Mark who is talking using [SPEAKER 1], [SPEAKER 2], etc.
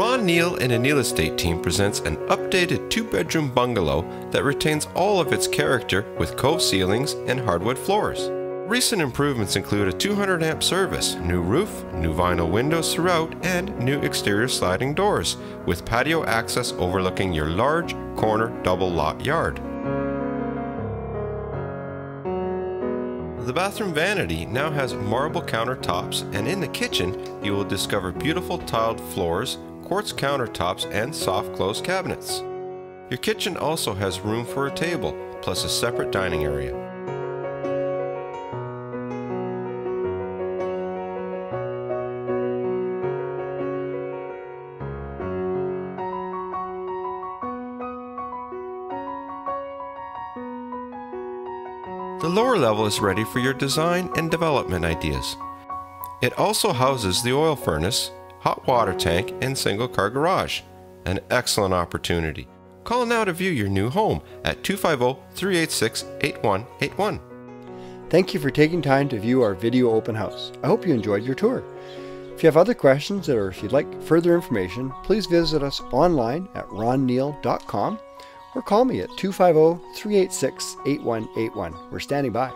[SPEAKER 1] Ron Neal and the Neal Estate team presents an updated two bedroom bungalow that retains all of its character with cove ceilings and hardwood floors. Recent improvements include a 200 amp service, new roof, new vinyl windows throughout, and new exterior sliding doors, with patio access overlooking your large corner double lot yard. The bathroom vanity now has marble countertops, and in the kitchen, you will discover beautiful tiled floors, quartz countertops, and soft close cabinets. Your kitchen also has room for a table, plus a separate dining area. The lower level is ready for your design and development ideas. It also houses the oil furnace, hot water tank, and single car garage. An excellent opportunity. Call now to view your new home at 250 386 8181.
[SPEAKER 2] Thank you for taking time to view our video open house. I hope you enjoyed your tour. If you have other questions or if you'd like further information, please visit us online at ronneal.com or call me at 250 386 8181. We're standing by.